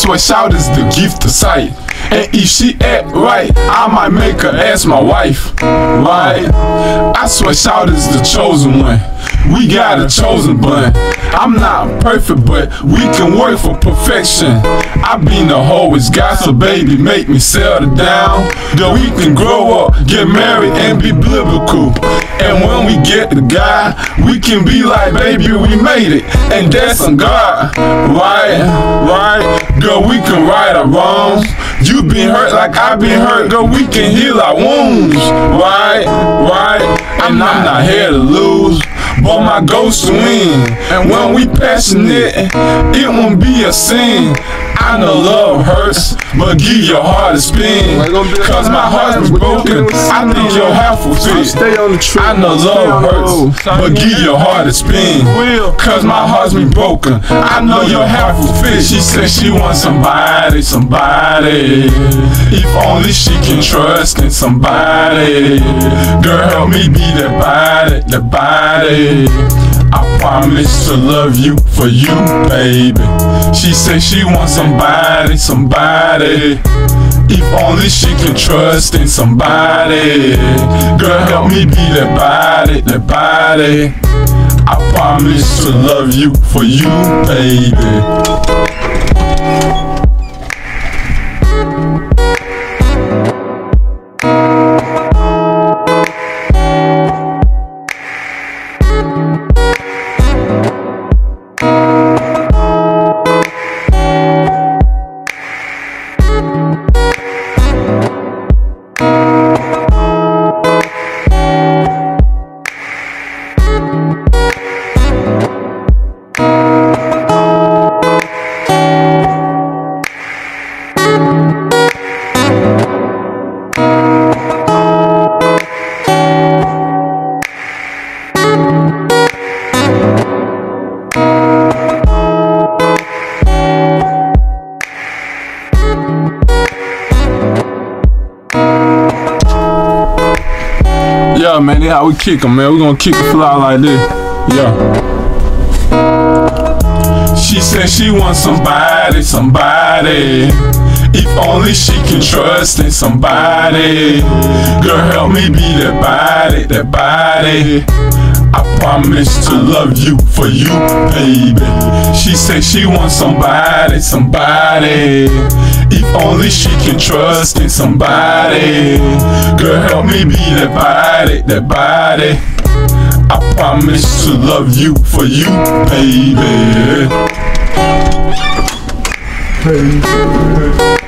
swear shout is the gift of sight. And if she act right, I might make her ask my wife. Right? I swear shout is the chosen one. We got a chosen bun. I'm not perfect, but we can work for perfection. I been the always got so baby, make me settle down. That we can grow up, get married, and be biblical. And when we get the guy, we can be like, baby, we made it. And that's on God. Right, right. We can right our wrongs. You been hurt like I been hurt, girl, we can heal our wounds. Right, right. And I'm not here to lose but my ghost win. And when we passionate, it won't be a sin. I know love hurts, but give your heart a spin. Cause my heart's been broken. I think your heart will fit. Stay on the trip. I know love hurts, but give your heart a spin. Cause my heart's been broken. I know your heart will fit. She said she wants somebody, somebody. If only she can trust in somebody. Girl, help me be that body, that body. I promise to love you for you, baby. She said she wants somebody, somebody. If only she can trust in somebody. Girl, help me be that body, that body. I promise to love you for you, baby. How we kick 'em, man. We gonna kick the fly like this. Yeah. She said she wants somebody, somebody. If only she can trust in somebody. Girl, help me be that body, that body. I promise to love you for you, baby. She said she wants somebody, somebody. If only she can trust in somebody. Girl, help me be that body, that body. I promise to love you for you, baby. Hey.